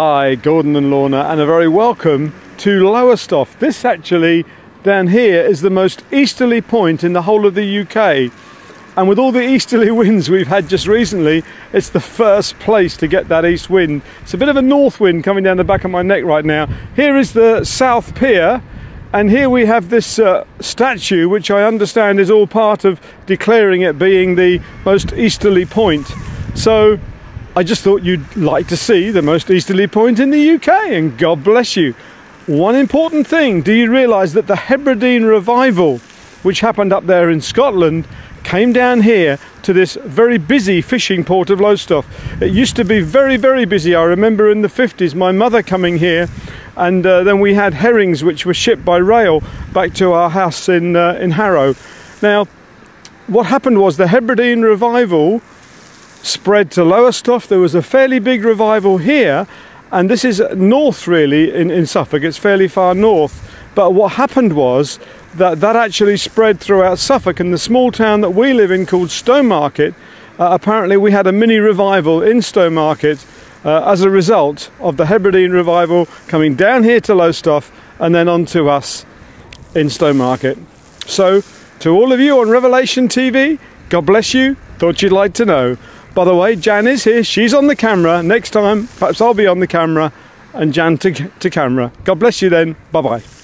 Hi, Gordon and Lorna, and a very welcome to Lowestoft. This actually down here is the most easterly point in the whole of the UK. And with all the easterly winds we've had just recently, it's the first place to get that east wind. It's a bit of a north wind coming down the back of my neck right now. Here is the South Pier, and here we have this uh, statue, which I understand is all part of declaring it being the most easterly point. So I just thought you'd like to see the most easterly point in the UK, and God bless you. One important thing do you realise that the Hebridean revival, which happened up there in Scotland, came down here to this very busy fishing port of Lowestoft. It used to be very, very busy. I remember in the 50s my mother coming here, and uh, then we had herrings which were shipped by rail back to our house in, uh, in Harrow. Now, what happened was the Hebridean revival spread to Lowestoft. There was a fairly big revival here, and this is north really in, in Suffolk, it's fairly far north. But what happened was that that actually spread throughout Suffolk, and the small town that we live in called Stowmarket. Uh, apparently, we had a mini revival in Stowmarket uh, as a result of the Hebridean revival coming down here to Lowestoft and then on to us in Stowmarket. So, to all of you on Revelation TV, God bless you. Thought you'd like to know. By the way, Jan is here. She's on the camera. Next time, perhaps I'll be on the camera and Jan to, to camera. God bless you then. Bye bye.